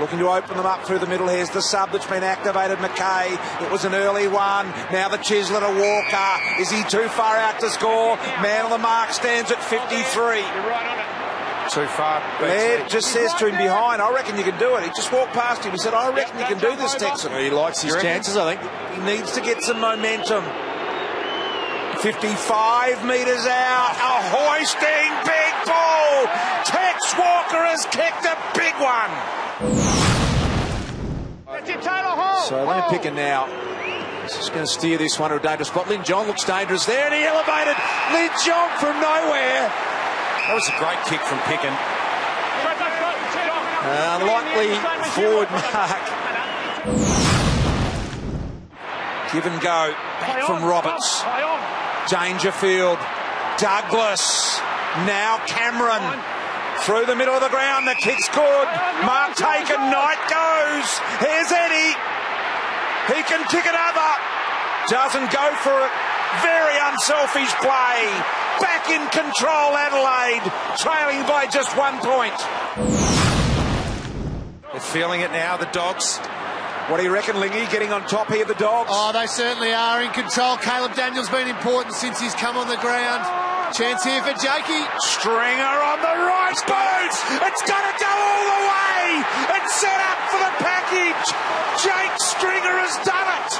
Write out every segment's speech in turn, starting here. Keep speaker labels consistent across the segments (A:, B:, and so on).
A: Looking to open them up through the middle. Here's the sub that's been activated, Mackay. It was an early one. Now the Chislett to Walker. Is he too far out to score? Man on the mark stands at 53.
B: You're right on it.
C: Too far.
A: Ed just says to him behind, I reckon you can do it. He just walked past him. He said, I reckon you can do this, Texan.
C: He likes his chances, I think.
A: He needs to get some momentum. 55 metres out. A hoisting big ball. Tex Walker has kicked a big one.
B: That's it, Taylor Hall.
C: So Liam Picken now. He's just going to steer this one to a dangerous spot. Lin Jong looks dangerous there, and he elevated Lin Jong from nowhere. That was a great kick from Picken. Uh, unlikely forward mark.
A: Give and go. Back from Roberts. Dangerfield. Douglas. Now Cameron. Through the middle of the ground. The kick's good. Mark goes. Here's Eddie. He can kick another. Doesn't go for it. Very unselfish play. Back in control, Adelaide. Trailing by just one point.
C: They're feeling it now, the Dogs.
A: What do you reckon, Lingy? Getting on top here, the Dogs?
D: Oh, they certainly are in control. Caleb Daniels been important since he's come on the ground. Chance here for Jakey.
A: Stringer on the right boot. It's got to go all the way. It's set up for the package. Jake Stringer has done it.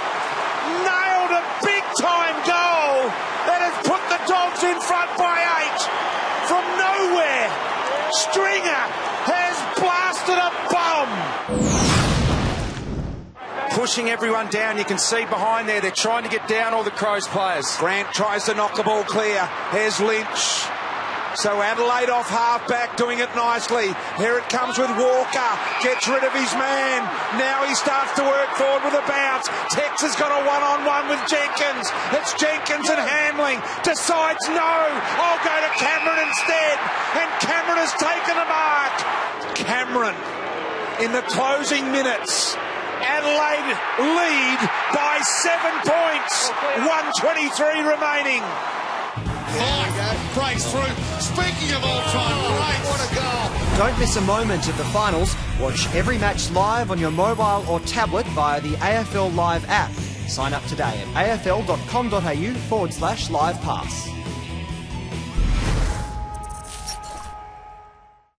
A: Nailed a big time goal that has put the Dogs front by eight. From nowhere, Stringer has blasted a bomb
C: pushing everyone down. You can see behind there, they're trying to get down all the Crows players.
A: Grant tries to knock the ball clear. Here's Lynch. So Adelaide off half back, doing it nicely. Here it comes with Walker. Gets rid of his man. Now he starts to work forward with a bounce. Tex has got a one-on-one with Jenkins. It's Jenkins and Hamling. Decides no. I'll go to Cameron instead. And Cameron has taken the mark. Cameron in the closing minutes. Adelaide lead by seven points. 123 remaining.
E: Five breaks through. Speaking of all time oh, greats, what a goal.
F: Don't miss a moment of the finals. Watch every match live on your mobile or tablet via the AFL Live app. Sign up today at afl.com.au forward slash live pass.